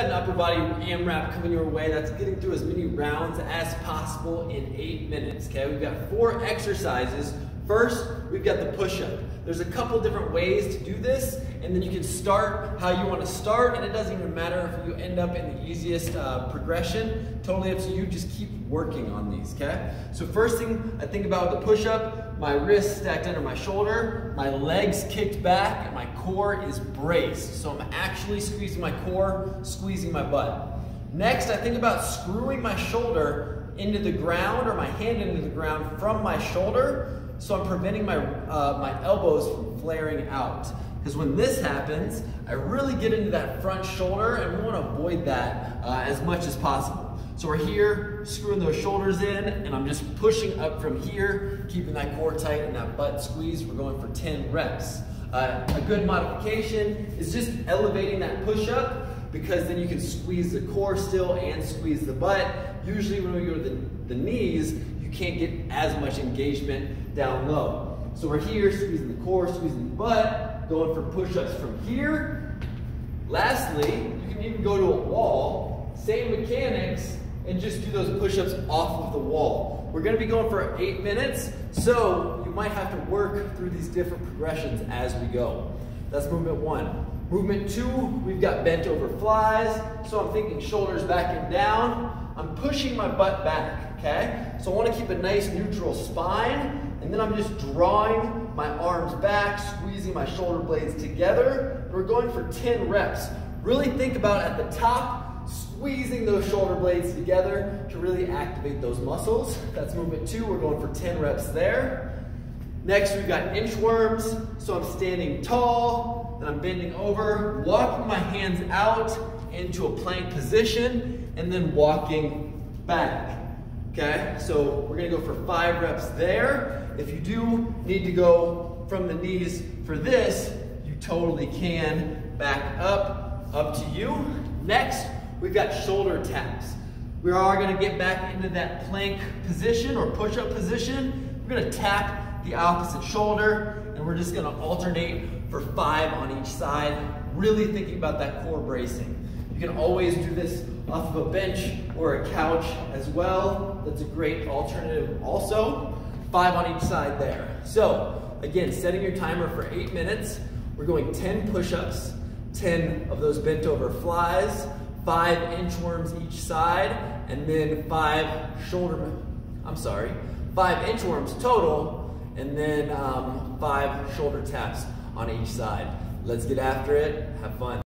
An upper body AMRAP coming your way. That's getting through as many rounds as possible in eight minutes. Okay, we've got four exercises. First, we've got the push-up. There's a couple different ways to do this, and then you can start how you want to start, and it doesn't even matter if you end up in the easiest uh, progression. Totally up to you. Just keep working on these. Okay. So first thing I think about the push-up, my wrist stacked under my shoulder, my legs kicked back, and my core is braced. So I'm actually squeezing my core, squeezing my butt. Next, I think about screwing my shoulder into the ground or my hand into the ground from my shoulder so I'm preventing my, uh, my elbows from flaring out. Because when this happens, I really get into that front shoulder and we want to avoid that uh, as much as possible. So we're here, screwing those shoulders in, and I'm just pushing up from here, keeping that core tight and that butt squeezed. We're going for 10 reps. Uh, a good modification is just elevating that push up because then you can squeeze the core still and squeeze the butt. Usually when we go to the, the knees, you can't get as much engagement down low. So we're here, squeezing the core, squeezing the butt, going for push-ups from here. Lastly, you can even go to a wall, same mechanics, and just do those push-ups off of the wall. We're gonna be going for eight minutes, so you might have to work through these different progressions as we go. That's movement one. Movement two, we've got bent over flies. So I'm thinking shoulders back and down. I'm pushing my butt back, okay? So I wanna keep a nice neutral spine, and then I'm just drawing my arms back, squeezing my shoulder blades together. We're going for 10 reps. Really think about at the top, squeezing those shoulder blades together to really activate those muscles. That's movement two, we're going for 10 reps there. Next, we've got inchworms. So I'm standing tall, then I'm bending over, walking my hands out into a plank position, and then walking back. Okay, so we're gonna go for five reps there. If you do need to go from the knees for this, you totally can. Back up, up to you. Next, we've got shoulder taps. We are gonna get back into that plank position or push-up position. We're gonna tap the opposite shoulder and we're just gonna alternate for five on each side, really thinking about that core bracing. You can always do this off of a bench or a couch as well. That's a great alternative also. Five on each side there. So again, setting your timer for eight minutes. We're going 10 push-ups, 10 of those bent over flies, five inchworms each side, and then five shoulder, I'm sorry, five inchworms total, and then um, five shoulder taps on each side. Let's get after it, have fun.